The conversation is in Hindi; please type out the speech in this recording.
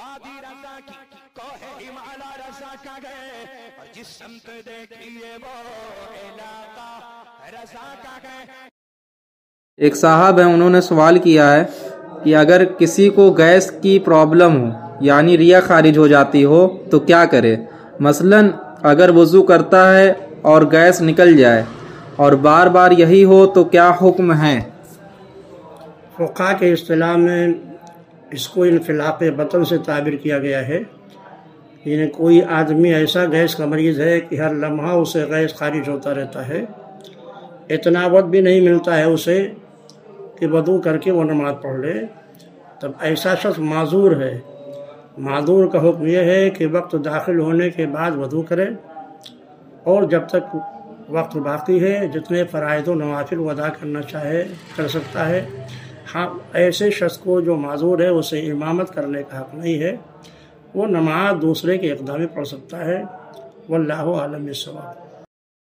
वादी रजा की कोहे हिमालय रजा का गए और जिस संत देखिए वो इलाका रजा का गए एक साहब है उन्होंने सवाल किया है कि अगर किसी को गैस की प्रॉब्लम हो यानी रिया खारिज हो जाती हो तो क्या करे? मसलन अगर वज़ू करता है और गैस निकल जाए और बार बार यही हो तो क्या हुक्म है? फ़ुका के अतलाह में इसको इनफिलाप बतन से ताबिर किया गया है। यानी कोई आदमी ऐसा गैस का मरीज़ है कि हर लम्हा उसे गैस खारिज होता रहता है। इतना वक्त भी नहीं मिलता है उसे कि वदू करके वो नमाज़ पढ़ ले। तब ऐसा शख्स माजूर है। माजूर का हुक्म यह है कि वक्त दाखिल होने के बाद वदू करे और जब तक वक्त बाकी है, जितने फ़राइद नवाफिल अदा करना चाहे, कर सकता है। हाँ ऐसे शख्स को जो माजूर है, उसे इमामत करने का हक नहीं है। वो नमाज़ दूसरे के इकदाम पढ़ सकता है। वल्लाह आलम सवाब